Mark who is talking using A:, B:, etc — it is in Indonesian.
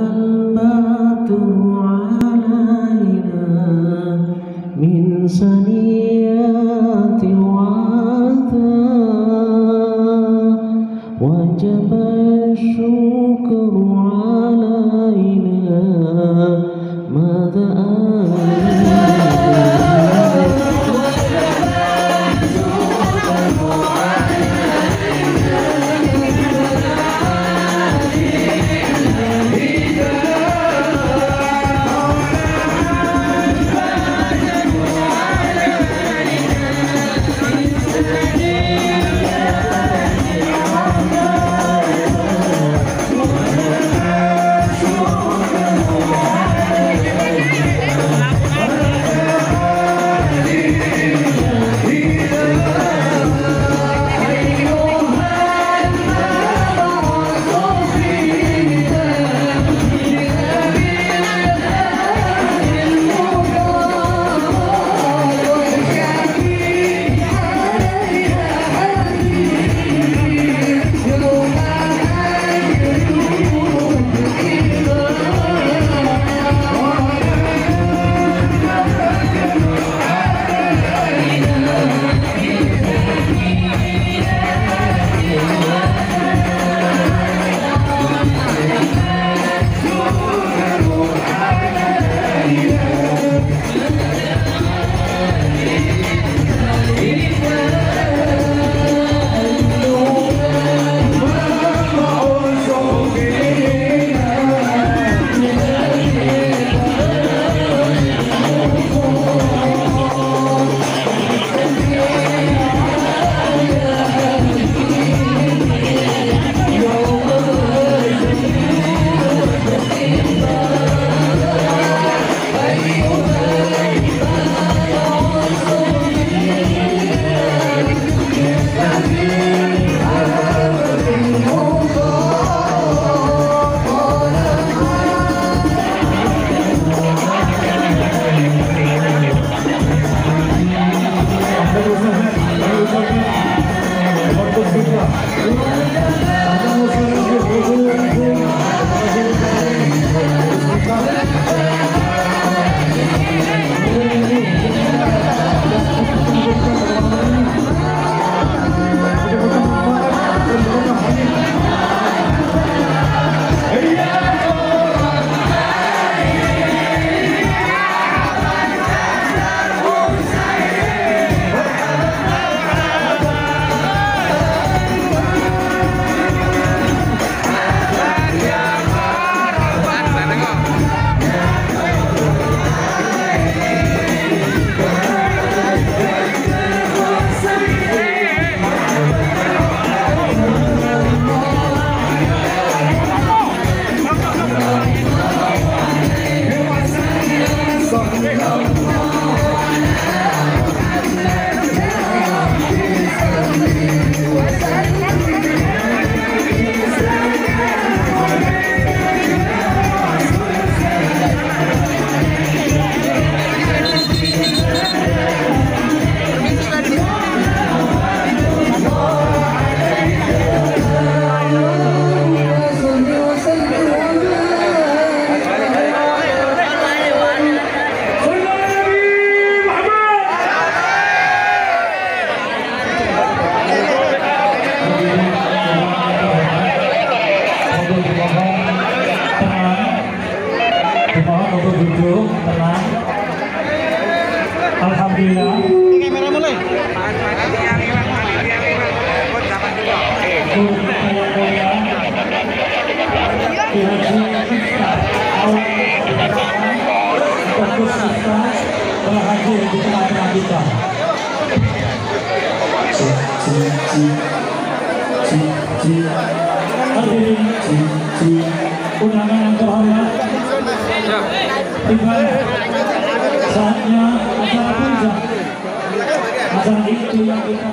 A: البدر علينا من وجب الشكر علينا.
B: Mohon untuk duduk, tenang. Alhamdulillah.
C: Ini kamera mulai.
B: Fokus kita di tengah-tengah kita. Hadirin undangan yang terhormat, tiba saatnya acara puncak. Acara itu yang kita